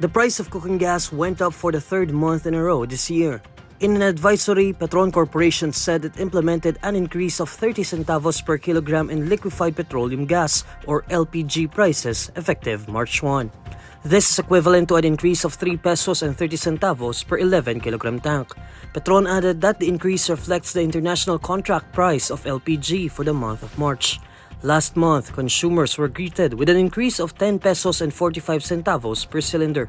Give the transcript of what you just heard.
The price of cooking gas went up for the third month in a row this year. In an advisory, Petron Corporation said it implemented an increase of 30 centavos per kilogram in liquefied petroleum gas or LPG prices effective March 1. This is equivalent to an increase of 3 pesos and 30 centavos per 11 kilogram tank. Petron added that the increase reflects the international contract price of LPG for the month of March. Last month, consumers were greeted with an increase of 10 pesos and 45 centavos per cylinder.